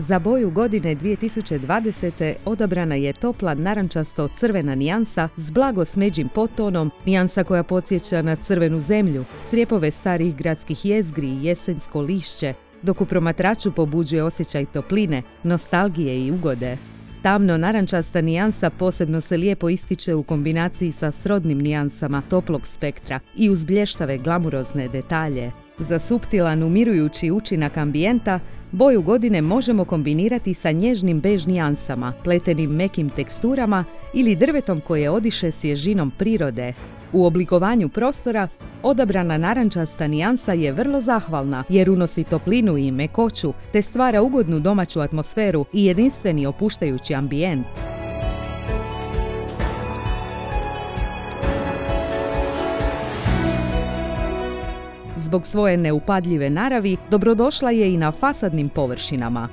Za boju godine 2020. odabrana je topla narančasto-crvena nijansa s blago smeđim potonom, nijansa koja podsjeća na crvenu zemlju, srijepove starih gradskih jezgri i jesensko lišće, dok u promatraču pobuđuje osjećaj topline, nostalgije i ugode. Tamno narančasta nijansa posebno se lijepo ističe u kombinaciji sa srodnim nijansama toplog spektra i uz blještave glamurozne detalje. Za suptilan umirujući učinak ambijenta, boju godine možemo kombinirati sa nježnim bež nijansama, pletenim mekim teksturama ili drvetom koje odiše svježinom prirode. U oblikovanju prostora odabrana narančasta nijansa je vrlo zahvalna jer unosi toplinu i mekoću te stvara ugodnu domaću atmosferu i jedinstveni opuštajući ambijent. Zbog svoje neupadljive naravi dobrodošla je i na fasadnim površinama.